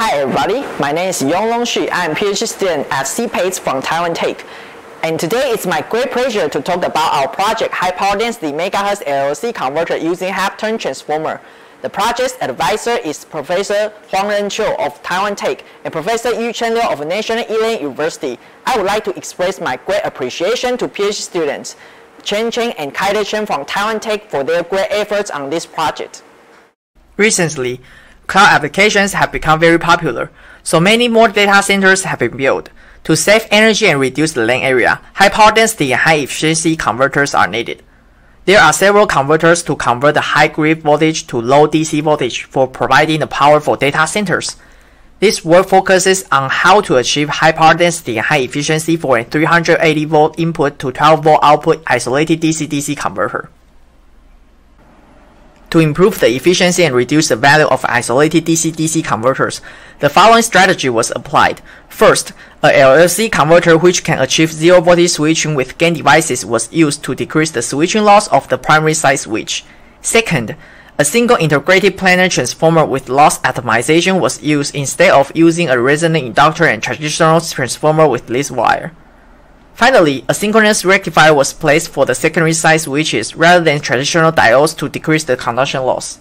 Hi everybody, my name is Yonglong Syu. I'm a PhD student at CPACE from Taiwan Tech. And today it's my great pleasure to talk about our project High Power Density Megahertz LLC Converter using half-turn transformer. The project's advisor is Professor Huang Jen Chiu of Taiwan Tech and Professor Yu Chen Liu of National Ilan University. I would like to express my great appreciation to PhD students Chen Chen and Kai Chen from Taiwan Tech for their great efforts on this project. Recently, cloud applications have become very popular, so many more data centers have been built. To save energy and reduce the land area, high power density and high efficiency converters are needed. There are several converters to convert the high grid voltage to low DC voltage for providing the power for data centers. This work focuses on how to achieve high power density and high efficiency for a 380 volt input to 12 volt output isolated DC-DC converter. To improve the efficiency and reduce the value of isolated DC-DC converters, the following strategy was applied. First, a LLC converter which can achieve zero voltage switching with GaN devices was used to decrease the switching loss of the primary side switch. Second, a single integrated planar transformer with loss optimization was used instead of using a resonant inductor and traditional transformer with lead wire. Finally, a synchronous rectifier was placed for the secondary side switches rather than traditional diodes to decrease the conduction loss.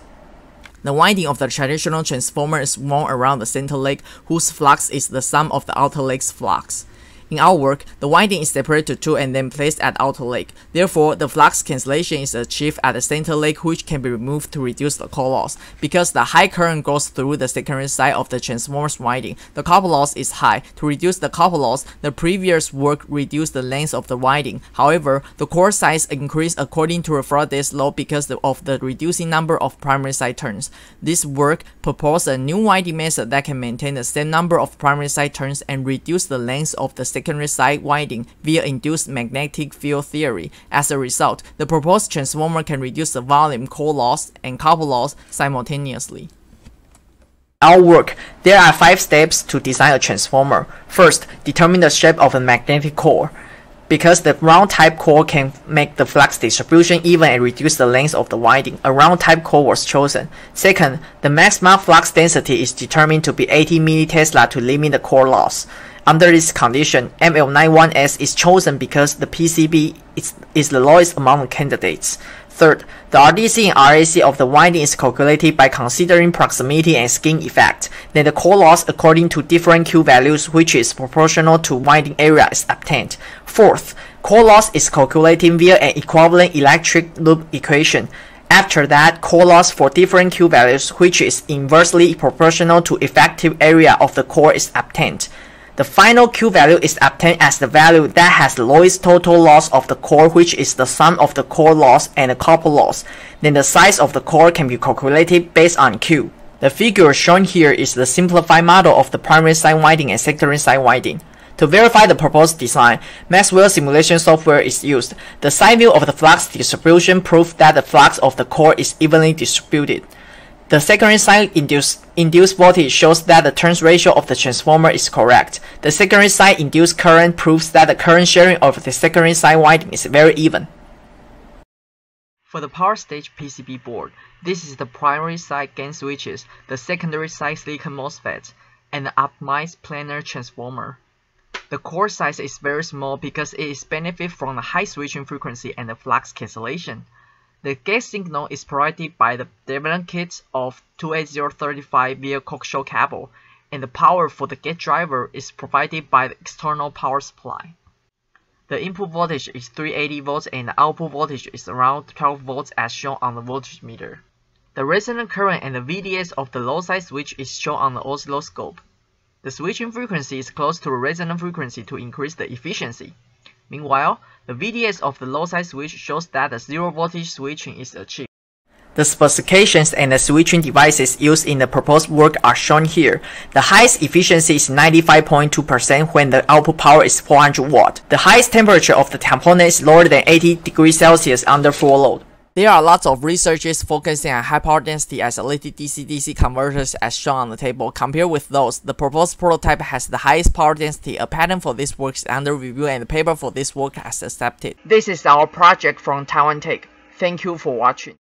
The winding of the traditional transformer is wound around the center leg, whose flux is the sum of the outer leg's flux. In our work, the winding is separated to two and then placed at outer leg. Therefore, the flux cancellation is achieved at the center leg which can be removed to reduce the core loss. Because the high current goes through the secondary side of the transformer's winding, the copper loss is high. To reduce the copper loss, the previous work reduced the length of the winding. However, the core size increased according to Faraday's law because of the reducing number of primary side turns. This work proposed a new winding method that can maintain the same number of primary side turns and reduce the length of the secondary side winding via induced magnetic field theory. As a result, the proposed transformer can reduce the volume, core loss, and copper loss simultaneously. Our work, there are five steps to design a transformer. First, determine the shape of a magnetic core. Because the round type core can make the flux distribution even and reduce the length of the winding, a round type core was chosen. Second, the maximum flux density is determined to be 80 millitesla to limit the core loss. Under this condition, ML91S is chosen because the Pcv is, is the lowest among candidates. Third, the RDC and RAC of the winding is calculated by considering proximity and skin effect. Then the core loss according to different Q values which is proportional to winding area is obtained. Fourth, core loss is calculated via an equivalent electric loop equation. After that, core loss for different Q values which is inversely proportional to effective area of the core is obtained. The final Q value is obtained as the value that has the lowest total loss of the core which is the sum of the core loss and the copper loss. Then the size of the core can be calculated based on Q. The figure shown here is the simplified model of the primary side winding and secondary side winding. To verify the proposed design, Maxwell simulation software is used. The side view of the flux distribution proves that the flux of the core is evenly distributed. The secondary side induced, induced voltage shows that the turns ratio of the transformer is correct. The secondary side induced current proves that the current sharing of the secondary side winding is very even. For the power stage PCB board, this is the primary side GaN switches, the secondary side silicon MOSFET, and the optimized planar transformer. The core size is very small because it is benefit from the high switching frequency and the flux cancellation. The gate signal is provided by the development kit of 28035 via coaxial cable, and the power for the gate driver is provided by the external power supply. The input voltage is 380 volts and the output voltage is around 12 volts as shown on the voltage meter. The resonant current and the VDS of the low side switch is shown on the oscilloscope. The switching frequency is close to the resonant frequency to increase the efficiency. Meanwhile, the VDS of the low side switch shows that the zero voltage switching is achieved. The specifications and the switching devices used in the proposed work are shown here. The highest efficiency is 95.2% when the output power is 400 watt. The highest temperature of the component is lower than 80 degrees Celsius under full load. There are lots of researches focusing on high power density isolated DC-DC converters as shown on the table. Compared with those, the proposed prototype has the highest power density. A patent for this work is under review and the paper for this work has accepted. This is our project from Taiwan Tech. Thank you for watching.